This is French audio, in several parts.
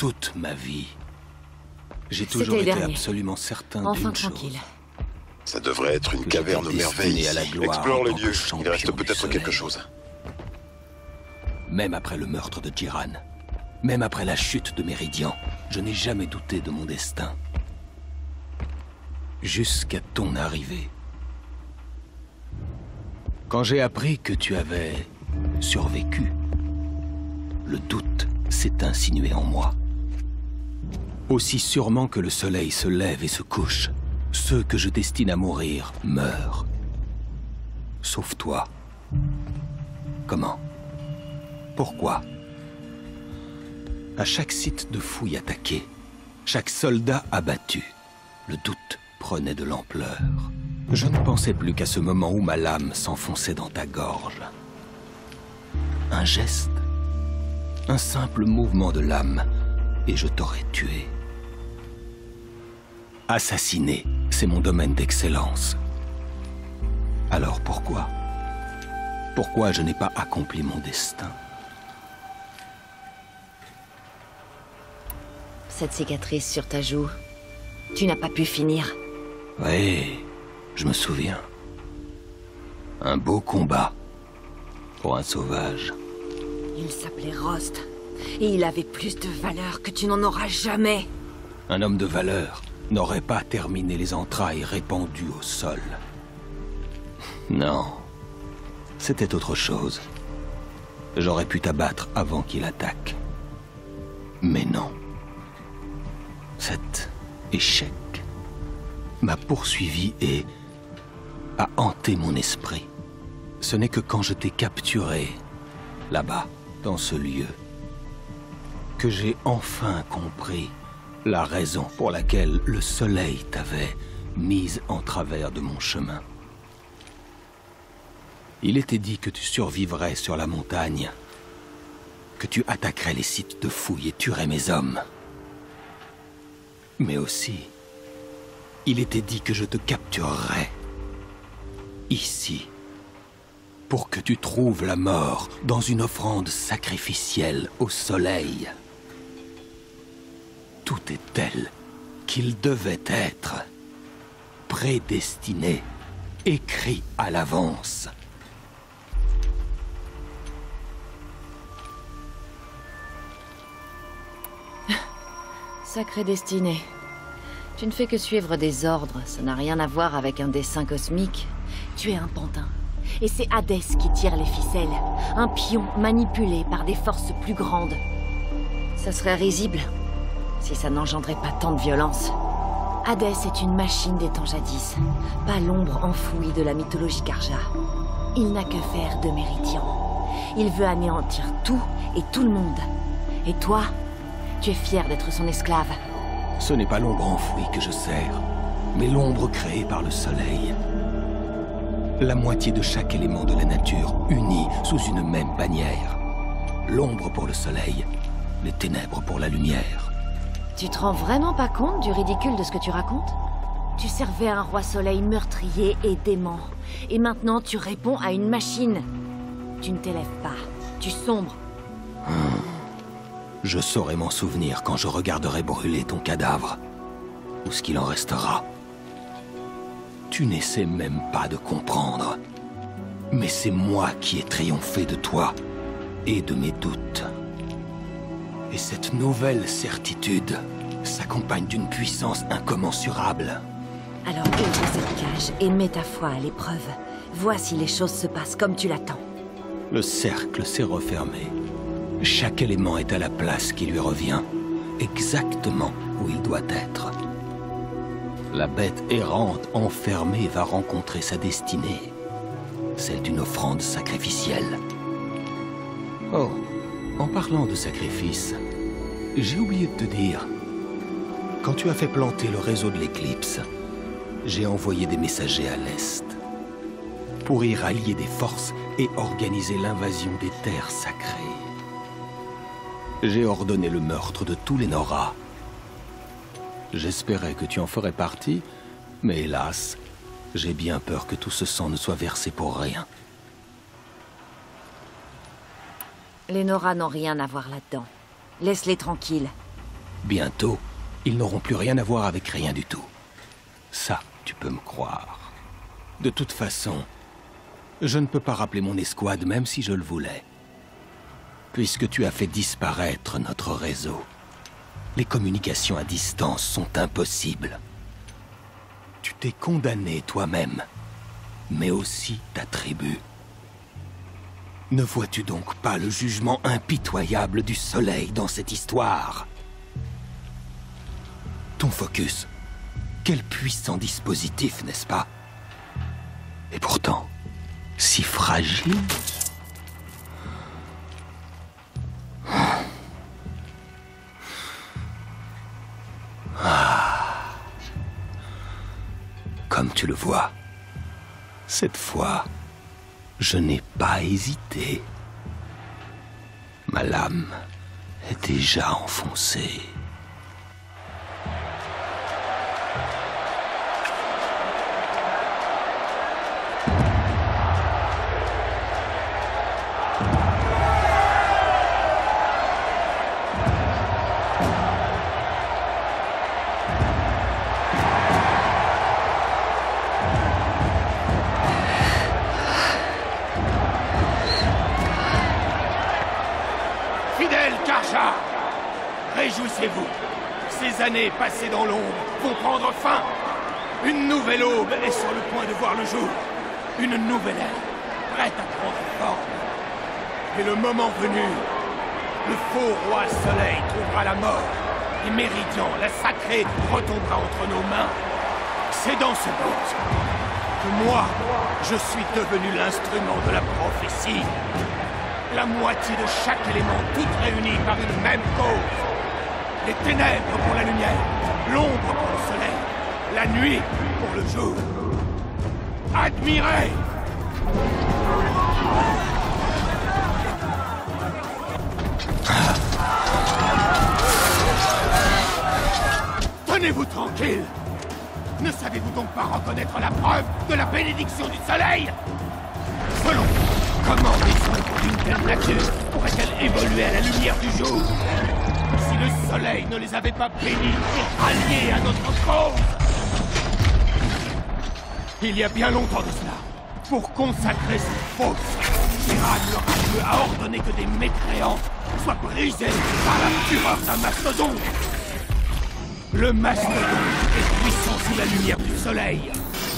toute ma vie, j'ai toujours été absolument certain Enfin tranquille. Ça devrait être une caverne aux merveilles. À la gloire Explore les lieux, il reste peut-être quelque chose. Même après le meurtre de Jiran, même après la chute de Méridian, je n'ai jamais douté de mon destin. Jusqu'à ton arrivée. Quand j'ai appris que tu avais survécu, le doute s'est insinué en moi. Aussi sûrement que le soleil se lève et se couche, ceux que je destine à mourir meurent. Sauf toi. Comment? Pourquoi? À chaque site de fouille attaqué, chaque soldat abattu, le doute prenait de l'ampleur. Je ne pensais plus qu'à ce moment où ma lame s'enfonçait dans ta gorge. Un geste, un simple mouvement de lame, et je t'aurais tué. Assassiner, c'est mon domaine d'excellence. Alors pourquoi? Pourquoi je n'ai pas accompli mon destin? Cette cicatrice sur ta joue, tu n'as pas pu finir. Oui, je me souviens. Un beau combat pour un sauvage. Il s'appelait Rost, et il avait plus de valeur que tu n'en auras jamais. Un homme de valeur n'aurait pas terminé les entrailles répandues au sol. Non. C'était autre chose. J'aurais pu t'abattre avant qu'il attaque. Mais non. Cet échec m'a poursuivi et a hanté mon esprit. Ce n'est que quand je t'ai capturé, là-bas, dans ce lieu, que j'ai enfin compris la raison pour laquelle le soleil t'avait mise en travers de mon chemin. Il était dit que tu survivrais sur la montagne, que tu attaquerais les sites de fouille et tuerais mes hommes. Mais aussi, il était dit que je te capturerais, ici, pour que tu trouves la mort dans une offrande sacrificielle au soleil tout est tel qu'il devait être. Prédestiné, écrit à l'avance. Sacré destiné. Tu ne fais que suivre des ordres, ça n'a rien à voir avec un dessin cosmique. Tu es un pantin. Et c'est Hadès qui tire les ficelles. Un pion manipulé par des forces plus grandes. Ça serait risible si ça n'engendrait pas tant de violence. Hadès est une machine des temps jadis, pas l'ombre enfouie de la mythologie Karja. Il n'a que faire de Méridian. Il veut anéantir tout et tout le monde. Et toi, tu es fier d'être son esclave. Ce n'est pas l'ombre enfouie que je sers, mais l'ombre créée par le soleil. La moitié de chaque élément de la nature unie sous une même bannière. L'ombre pour le soleil, les ténèbres pour la lumière. Tu te rends vraiment pas compte du ridicule de ce que tu racontes? Tu servais un roi soleil meurtrier et dément. Et maintenant tu réponds à une machine. Tu ne t'élèves pas. Tu sombres. Je saurai m'en souvenir quand je regarderai brûler ton cadavre. Ou ce qu'il en restera? Tu n'essaies même pas de comprendre. Mais c'est moi qui ai triomphé de toi et de mes doutes. Et cette nouvelle certitude s'accompagne d'une puissance incommensurable. Alors ouvre cette cage et mets ta foi à l'épreuve. Vois si les choses se passent comme tu l'attends. Le cercle s'est refermé. Chaque élément est à la place qui lui revient, exactement où il doit être. La bête errante enfermée va rencontrer sa destinée, celle d'une offrande sacrificielle. Oh, en parlant de sacrifice, j'ai oublié de te dire. Quand tu as fait planter le réseau de l'éclipse, j'ai envoyé des messagers à l'Est pour y rallier des forces et organiser l'invasion des terres sacrées. J'ai ordonné le meurtre de tous les Nora. J'espérais que tu en ferais partie, mais hélas, j'ai bien peur que tout ce sang ne soit versé pour rien. Les Nora n'ont rien à voir là-dedans. Laisse-les tranquilles. Bientôt, ils n'auront plus rien à voir avec rien du tout. Ça, tu peux me croire. De toute façon, je ne peux pas rappeler mon escouade même si je le voulais. Puisque tu as fait disparaître notre réseau, les communications à distance sont impossibles. Tu t'es condamné toi-même, mais aussi ta tribu. Ne vois-tu donc pas le jugement impitoyable du soleil dans cette histoire? Ton focus, quel puissant dispositif, n'est-ce pas? Et pourtant, si fragile. Ah. Comme tu le vois, cette fois, je n'ai pas hésité. Ma lame est déjà enfoncée. Dans l'ombre vont prendre fin. Une nouvelle aube est sur le point de voir le jour. Une nouvelle ère, prête à prendre forme. Et le moment venu, le faux roi soleil trouvera la mort. Et Méridian, la sacrée, retombera entre nos mains. C'est dans ce but que moi, je suis devenu l'instrument de la prophétie. La moitié de chaque élément, toutes réunies par une même cause. Les ténèbres pour la lumière, l'ombre pour le soleil, la nuit pour le jour. Admirez! Tenez-vous tranquille. Ne savez-vous donc pas reconnaître la preuve de la bénédiction du soleil? Selon comment les d'une telle nature pourraient-elles évoluer à la lumière du jour? Le soleil ne les avait pas bénis et alliés à notre cause Il y a bien longtemps de cela, pour consacrer cette fausse, Gérard le a ordonné que des mécréants soient brisés par la fureur d'un mastodonte. Le mastodonte est puissant sous la lumière du soleil,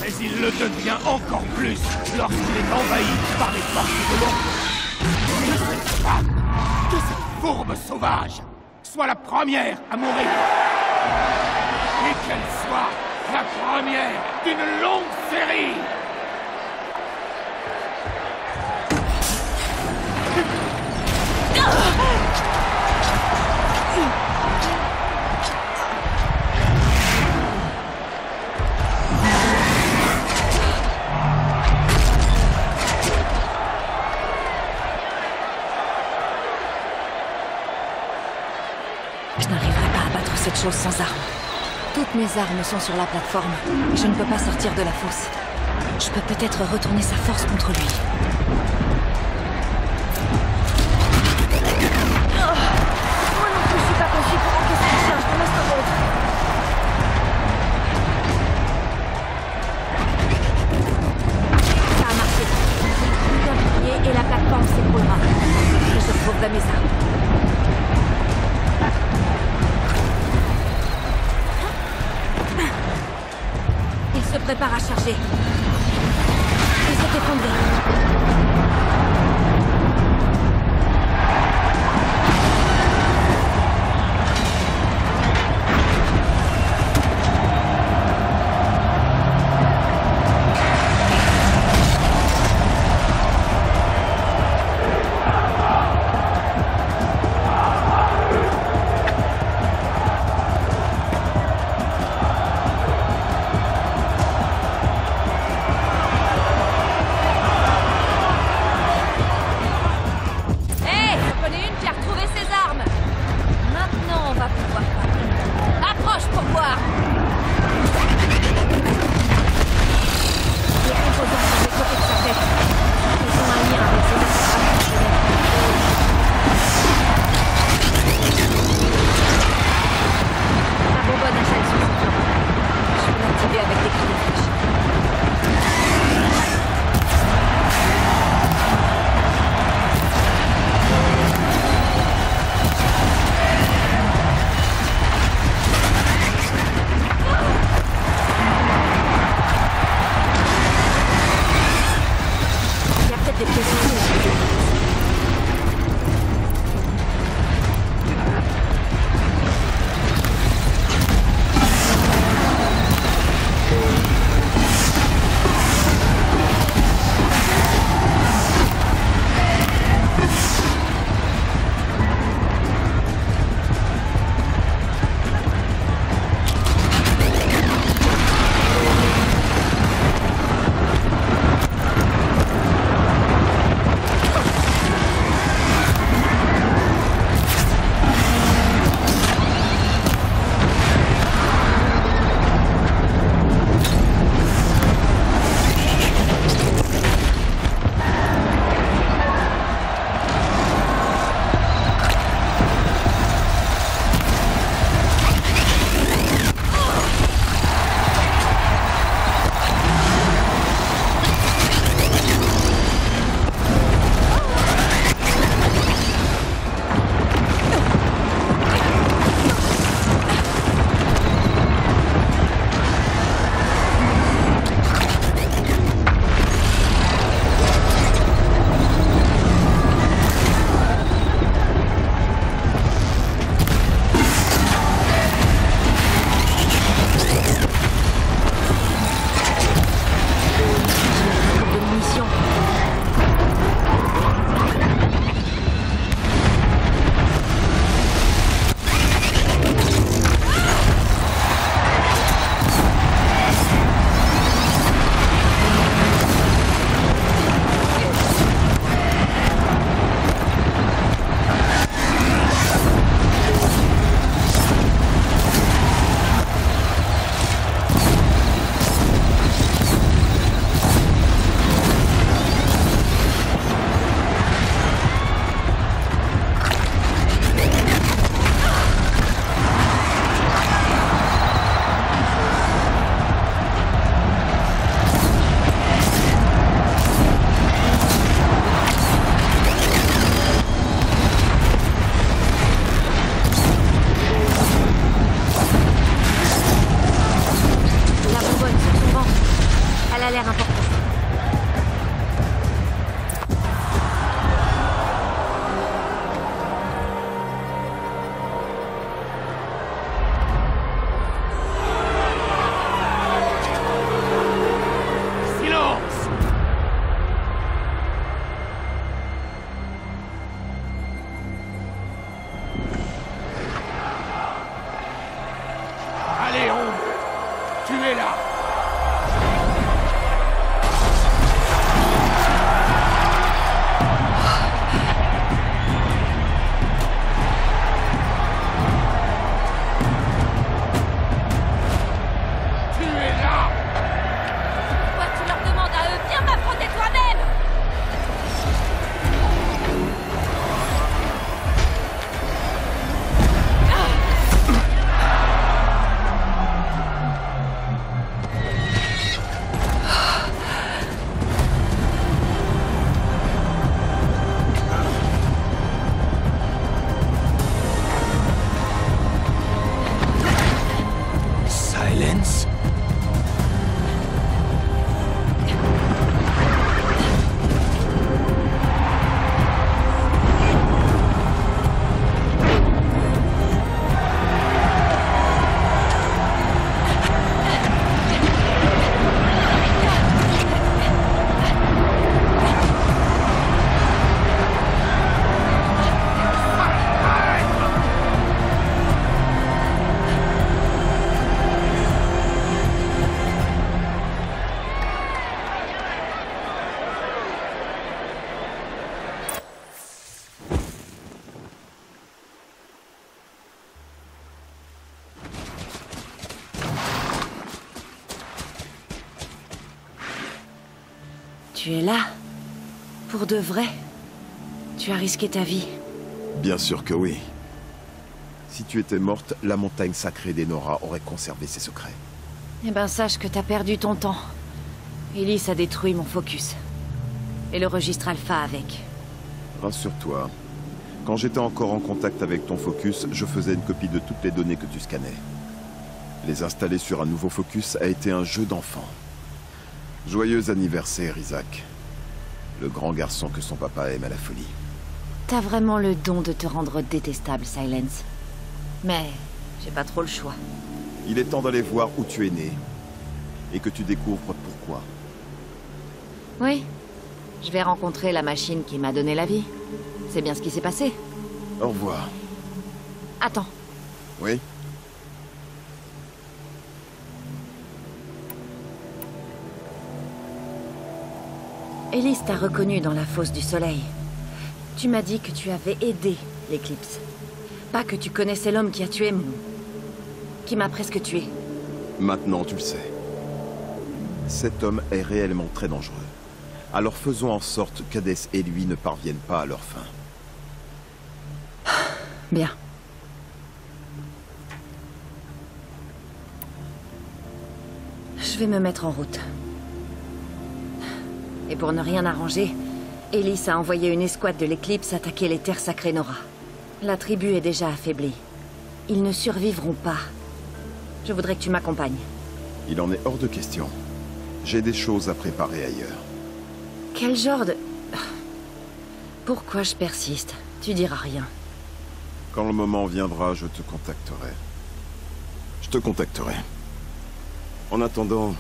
mais il le devient encore plus lorsqu'il est envahi par les forces de l'ombre. Que cette femme, que cette fourbe sauvage soit la première à mourir. Et qu'elle soit la première d'une longue série. Cette chose sans armes. Toutes mes armes sont sur la plateforme, je ne peux pas sortir de la fosse. Je peux peut-être retourner sa force contre lui. Et la plateforme je. Prépare à charger. Il s'est effondré. De vrai Tu as risqué ta vie Bien sûr que oui. Si tu étais morte, la montagne sacrée des Nora aurait conservé ses secrets. Eh ben sache que t'as perdu ton temps. Elise a détruit mon focus. Et le registre alpha avec. Rassure-toi. Quand j'étais encore en contact avec ton focus, je faisais une copie de toutes les données que tu scannais. Les installer sur un nouveau focus a été un jeu d'enfant. Joyeux anniversaire, Isaac. Le grand garçon que son papa aime à la folie. T'as vraiment le don de te rendre détestable, Silence. Mais j'ai pas trop le choix. Il est temps d'aller voir où tu es né. Et que tu découvres pourquoi. Oui. Je vais rencontrer la machine qui m'a donné la vie. C'est bien ce qui s'est passé. Au revoir. Attends. Oui? Elise t'a reconnu dans la fosse du soleil. Tu m'as dit que tu avais aidé l'éclipse. Pas que tu connaissais l'homme qui a tué mon... qui m'a presque tué. Maintenant tu le sais. Cet homme est réellement très dangereux. Alors faisons en sorte qu'Hadès et lui ne parviennent pas à leur fin. Bien. Je vais me mettre en route. Et pour ne rien arranger, Elise a envoyé une escouade de l'éclipse attaquer les terres sacrées Nora. La tribu est déjà affaiblie. Ils ne survivront pas. Je voudrais que tu m'accompagnes. Il en est hors de question. J'ai des choses à préparer ailleurs. Quel genre de... Pourquoi je persiste? Tu diras rien. Quand le moment viendra, je te contacterai. Je te contacterai. En attendant,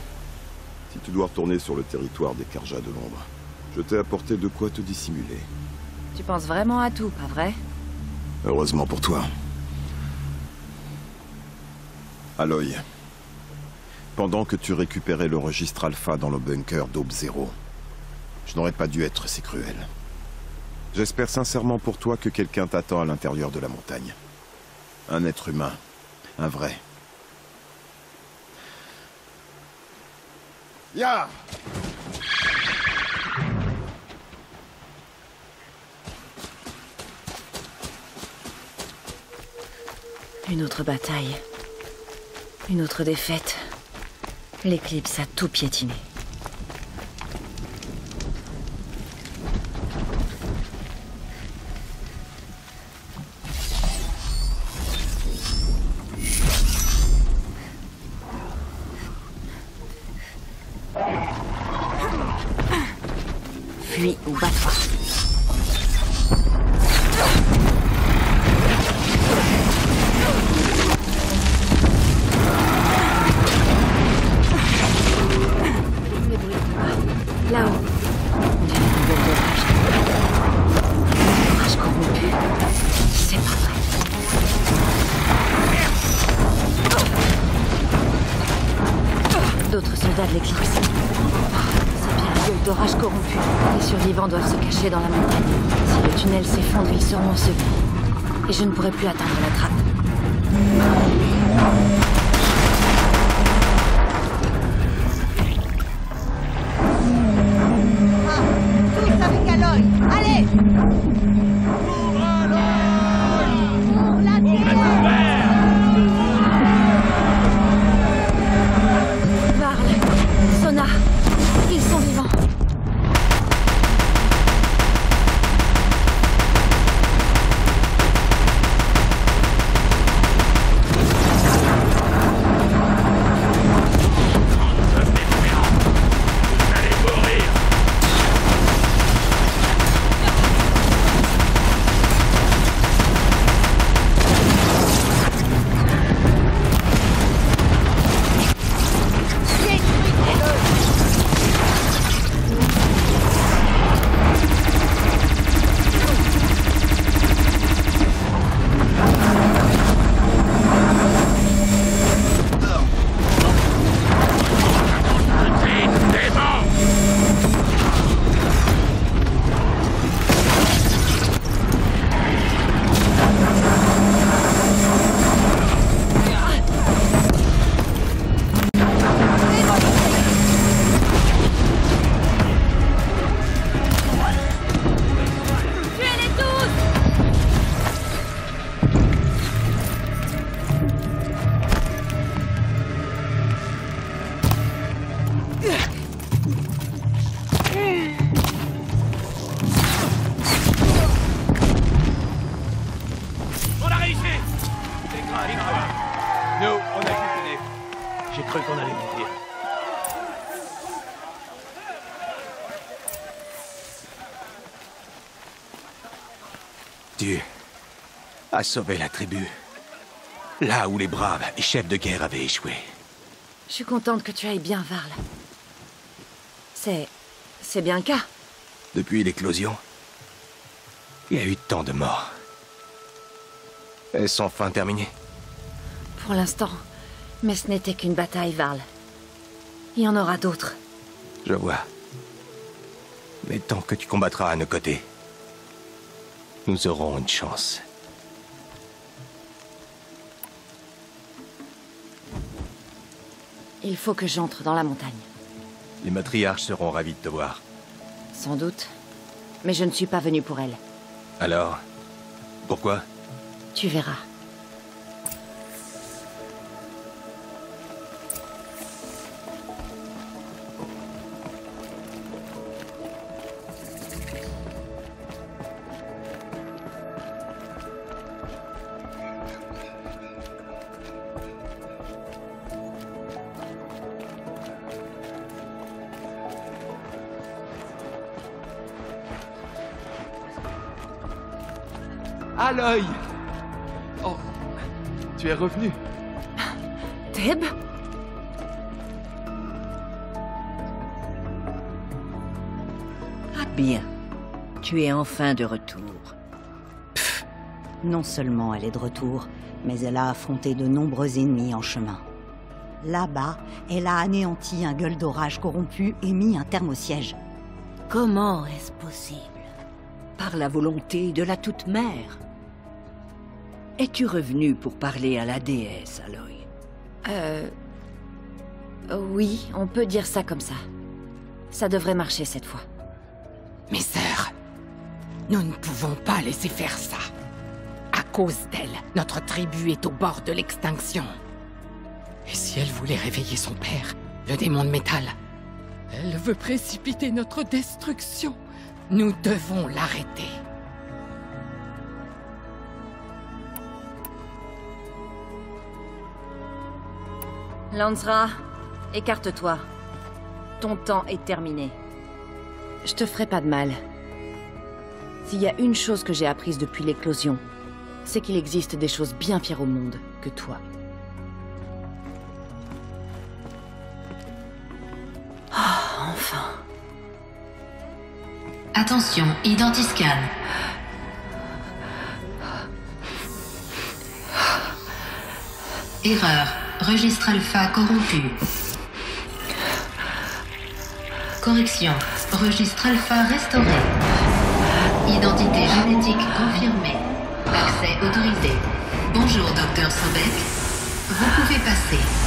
si tu dois retourner sur le territoire des Karja de l'ombre, je t'ai apporté de quoi te dissimuler. Tu penses vraiment à tout, pas vrai? Heureusement pour toi. Aloy, pendant que tu récupérais le registre Alpha dans le bunker d'Aube Zéro, je n'aurais pas dû être si cruel. J'espère sincèrement pour toi que quelqu'un t'attend à l'intérieur de la montagne. Un être humain. Un vrai. Une autre bataille. Une autre défaite. L'éclipse a tout piétiné. La tribu. Là où les braves et chefs de guerre avaient échoué. Je suis contente que tu ailles bien, Varl. C'est... c'est bien le cas. Depuis l'éclosion, il y a eu tant de morts. Est-ce enfin terminé? Pour l'instant. Mais ce n'était qu'une bataille, Varl. Il y en aura d'autres. Je vois. Mais tant que tu combattras à nos côtés, nous aurons une chance. Il faut que j'entre dans la montagne. Les matriarches seront ravis de te voir. Sans doute. Mais je ne suis pas venu pour elles. Alors Pourquoi? Tu verras. Revenu. Theb Ah bien, tu es enfin de retour. Non seulement elle est de retour, mais elle a affronté de nombreux ennemis en chemin. Là-bas, elle a anéanti un gueule d'orage corrompu et mis un terme au siège. Comment est-ce possible? Par la volonté de la Toute-Mère. Es-tu revenu pour parler à la déesse, Aloy? Euh... Oui, on peut dire ça comme ça. Ça devrait marcher cette fois. Mes sœurs, nous ne pouvons pas laisser faire ça. À cause d'elle, notre tribu est au bord de l'extinction. Et si elle voulait réveiller son père, le démon de métal? Elle veut précipiter notre destruction. Nous devons l'arrêter. Lansra, écarte-toi. Ton temps est terminé. Je te ferai pas de mal. S'il y a une chose que j'ai apprise depuis l'éclosion, c'est qu'il existe des choses bien pires au monde que toi. Oh, enfin. Attention, identiscan. Erreur. Registre alpha corrompu. Correction. Registre alpha restauré. Identité génétique confirmée. Accès autorisé. Bonjour, docteur Sobek. Vous pouvez passer.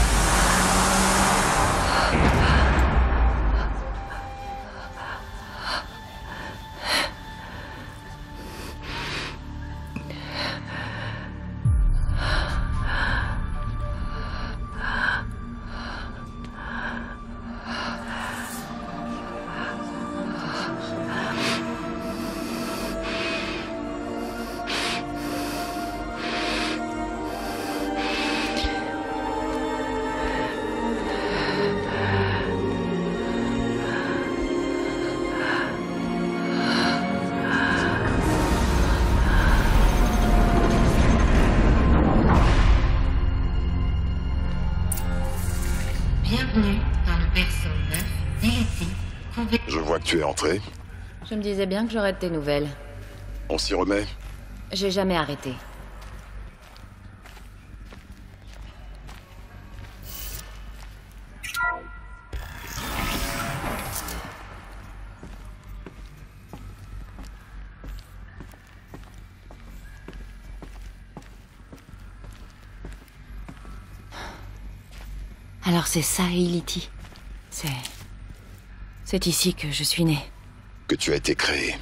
Je me disais bien que j'aurais de tes nouvelles. On s'y remet J'ai jamais arrêté. Alors c'est ça, Iliti. C'est... C'est ici que je suis né. Que tu as été créé.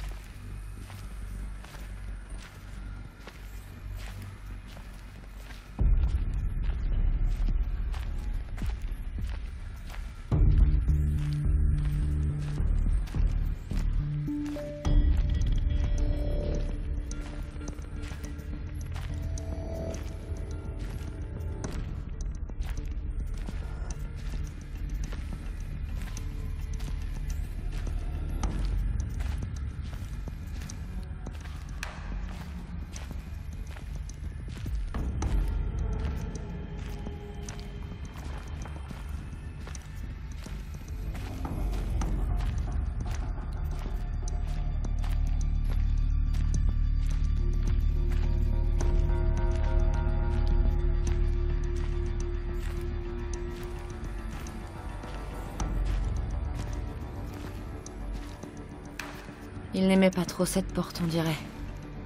Il n'aimait pas trop cette porte, on dirait.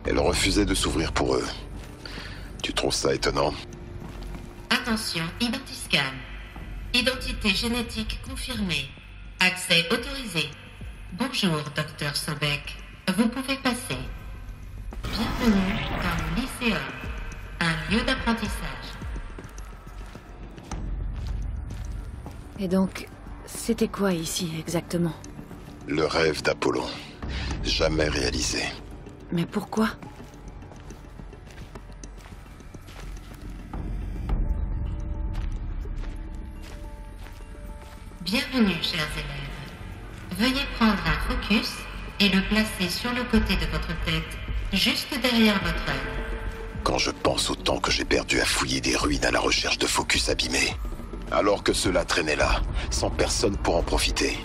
Elle refusait de s'ouvrir pour eux. Tu trouves ça étonnant? Attention, identiscan. Identité génétique confirmée. Accès autorisé. Bonjour, docteur Sobek. Vous pouvez passer. Bienvenue dans le lycéum, un lieu d'apprentissage. Et donc, c'était quoi ici exactement? Le rêve d'Apollon. Jamais réalisé. Mais pourquoi? Bienvenue, chers élèves. Veuillez prendre un focus et le placer sur le côté de votre tête, juste derrière votre œil. Quand je pense au temps que j'ai perdu à fouiller des ruines à la recherche de focus abîmés, alors que cela traînait là, sans personne pour en profiter.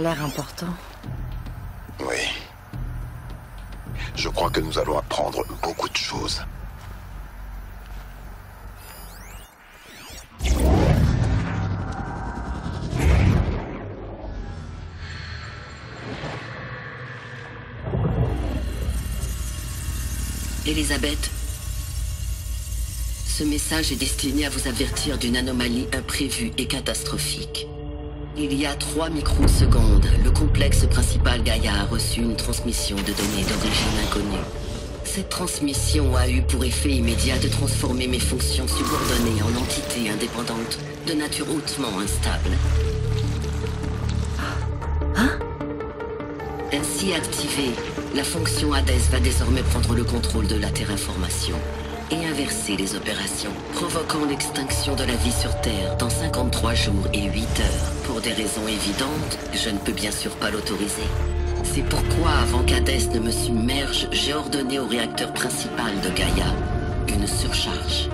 A l'air important. Oui. Je crois que nous allons apprendre beaucoup de choses. Elisabeth, ce message est destiné à vous avertir d'une anomalie imprévue et catastrophique. Il y a trois microsecondes, le complexe principal Gaïa a reçu une transmission de données d'origine inconnue. Cette transmission a eu pour effet immédiat de transformer mes fonctions subordonnées en entités indépendantes, de nature hautement instable. Hein? Ainsi activée, la fonction Hades va désormais prendre le contrôle de la Terre-Information et inverser les opérations, provoquant l'extinction de la vie sur Terre dans 53 jours et 8 heures. Des raisons évidentes, je ne peux bien sûr pas l'autoriser. C'est pourquoi, avant qu'Hadès ne me submerge, j'ai ordonné au réacteur principal de Gaïa une surcharge.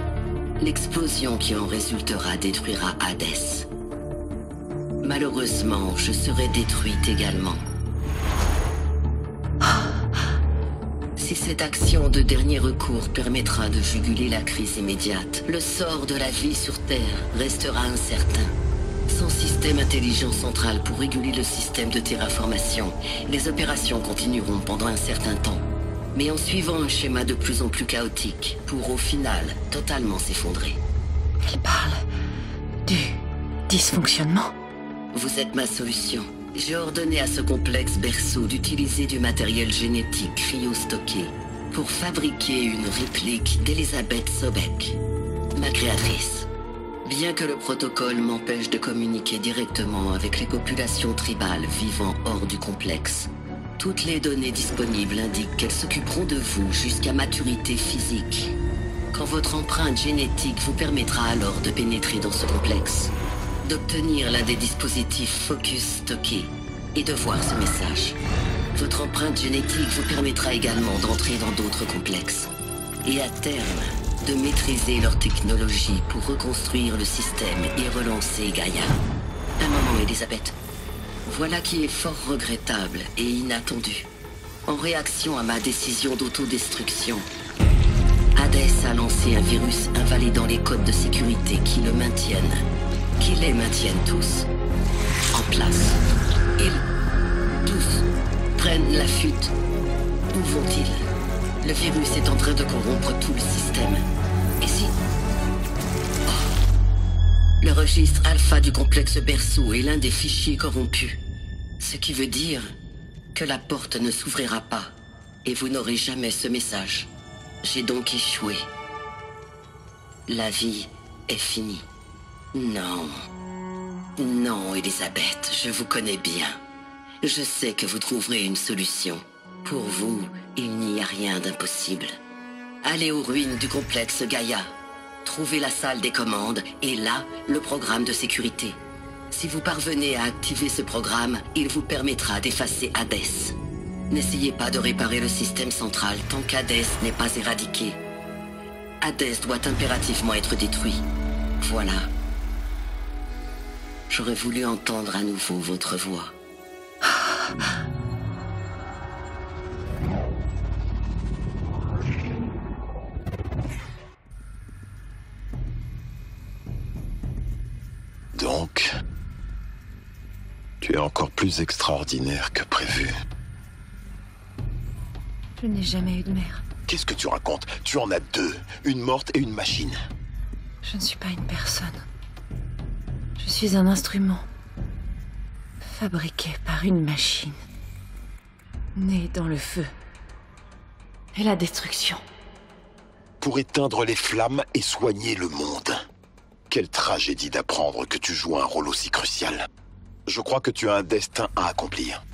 L'explosion qui en résultera détruira Hadès. Malheureusement, je serai détruite également. Si cette action de dernier recours permettra de juguler la crise immédiate, le sort de la vie sur Terre restera incertain. Sans système intelligent central pour réguler le système de terraformation, les opérations continueront pendant un certain temps. Mais en suivant un schéma de plus en plus chaotique, pour au final totalement s'effondrer. Il parle du dysfonctionnement? Vous êtes ma solution. J'ai ordonné à ce complexe berceau d'utiliser du matériel génétique cryostocké pour fabriquer une réplique d'Elisabeth Sobek, ma créatrice. Bien que le protocole m'empêche de communiquer directement avec les populations tribales vivant hors du complexe, toutes les données disponibles indiquent qu'elles s'occuperont de vous jusqu'à maturité physique. Quand votre empreinte génétique vous permettra alors de pénétrer dans ce complexe, d'obtenir l'un des dispositifs Focus stockés et de voir ce message. Votre empreinte génétique vous permettra également d'entrer dans d'autres complexes. Et à terme, de maîtriser leur technologie pour reconstruire le système et relancer Gaïa. Un moment, Elisabeth. Voilà qui est fort regrettable et inattendu. En réaction à ma décision d'autodestruction, Hades a lancé un virus invalidant les codes de sécurité qui le maintiennent qui les maintiennent tous en place. Ils, tous, prennent la fuite. Où vont-ils? Le virus est en train de corrompre tout le système. Et si... Oh. Le registre alpha du complexe berceau est l'un des fichiers corrompus. Ce qui veut dire que la porte ne s'ouvrira pas et vous n'aurez jamais ce message. J'ai donc échoué. La vie est finie. Non. Non, Elisabeth, je vous connais bien. Je sais que vous trouverez une solution. Pour vous, il n'y a rien d'impossible. Allez aux ruines du complexe Gaïa. Trouvez la salle des commandes et là, le programme de sécurité. Si vous parvenez à activer ce programme, il vous permettra d'effacer Hades. N'essayez pas de réparer le système central tant qu'Hadès n'est pas éradiqué. Hadès doit impérativement être détruit. Voilà. J'aurais voulu entendre à nouveau votre voix. Donc, tu es encore plus extraordinaire que prévu. Je n'ai jamais eu de mère. Qu'est-ce que tu racontes? Tu en as deux, une morte et une machine. Je ne suis pas une personne. Je suis un instrument. Fabriqué par une machine. Né dans le feu. Et la destruction. Pour éteindre les flammes et soigner le monde. Quelle tragédie d'apprendre que tu joues un rôle aussi crucial. Je crois que tu as un destin à accomplir.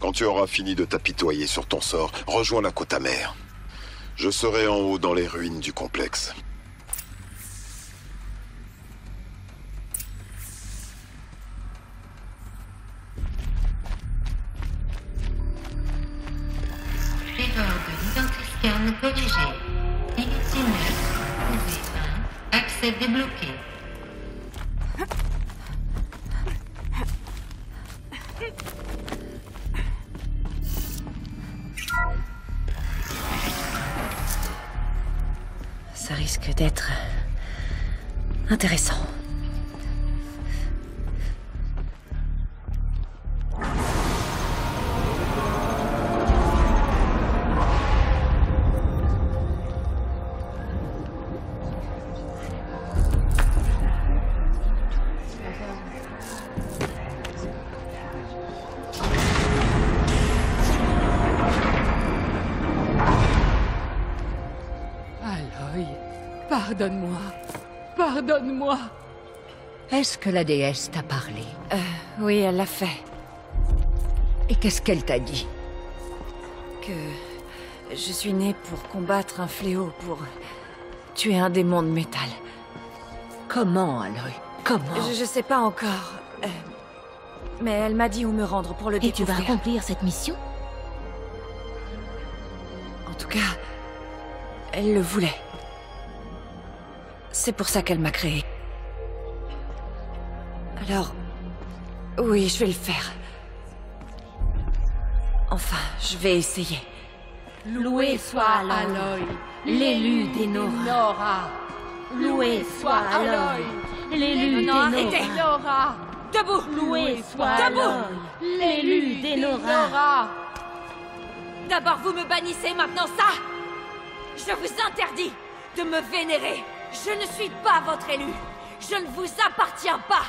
Quand tu auras fini de t'apitoyer sur ton sort, rejoins la côte amère. Je serai en haut dans les ruines du complexe. Trésor de l'identifiant corrigé. Unité 9, OV1, accès débloqué. Risque d'être... intéressant. Pardonne-moi. Pardonne-moi. Est-ce que la déesse t'a parlé? Euh, oui, elle l'a fait. Et qu'est-ce qu'elle t'a dit? Que... Je suis née pour combattre un fléau, pour... tuer un démon de métal. Comment, Aloy Comment? Je, je sais pas encore. euh, mais elle m'a dit où me rendre pour le Et tu vas découvrir. accomplir cette mission? En tout cas, elle le voulait. C'est pour ça qu'elle m'a créé. Alors, oui, je vais le faire. Enfin, je vais essayer. Loué soit Aloy, l'élu des Nora. Loué soit Aloy, l'élu des Nora. Debout Loué soit Debout Aloy, l'élu des. Nora. D'abord, vous me bannissez, maintenant ça Je vous interdis de me vénérer. Je ne suis pas votre élu. Je ne vous appartiens pas.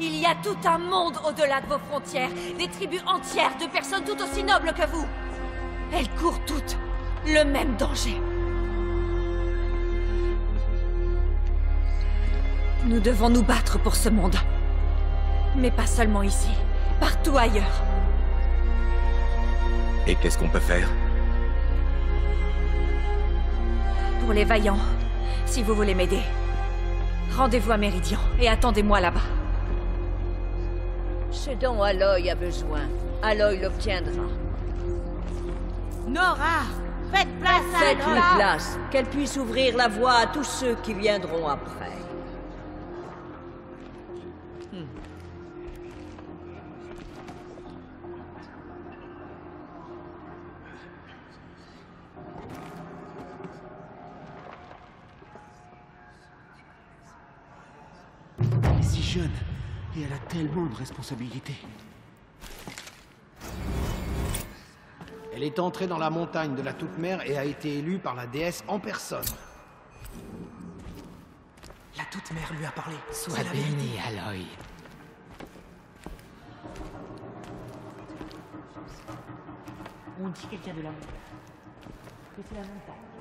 Il y a tout un monde au-delà de vos frontières, des tribus entières de personnes tout aussi nobles que vous. Elles courent toutes le même danger. Nous devons nous battre pour ce monde. Mais pas seulement ici, partout ailleurs. Et qu'est-ce qu'on peut faire? Pour les vaillants, si vous voulez m'aider, rendez-vous à Méridian et attendez-moi là-bas. Ce dont Aloy a besoin, Aloy l'obtiendra. Nora Faites place à Faites-lui place, qu'elle puisse ouvrir la voie à tous ceux qui viendront après. Est si jeune et elle a tellement de responsabilités. Elle est entrée dans la montagne de la Toute-Mère et a été élue par la déesse en personne. La Toute-Mère lui a parlé. Sois C'est la vérité. béni, Aloy. On dit qu'elle vient de la montagne. Que c'est la montagne.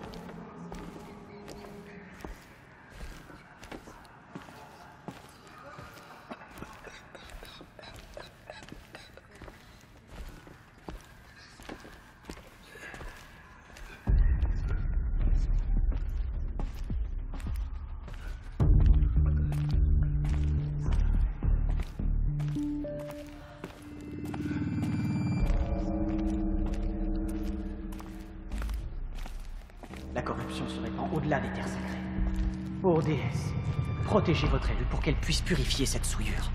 Pour qu'elle puisse purifier cette souillure.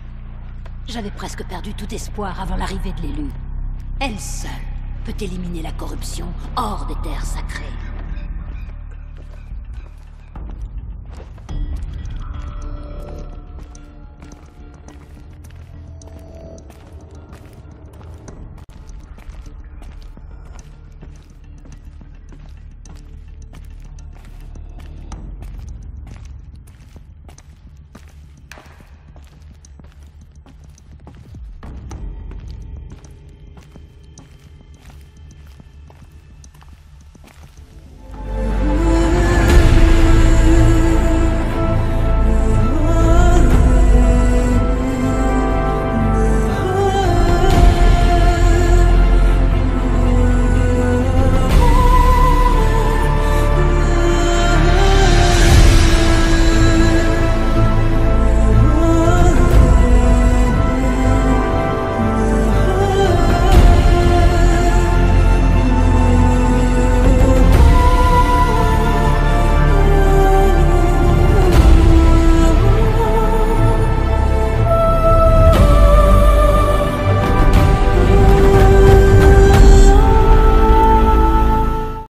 J'avais presque perdu tout espoir avant l'arrivée de l'élu. Elle seule peut éliminer la corruption hors des terres sacrées.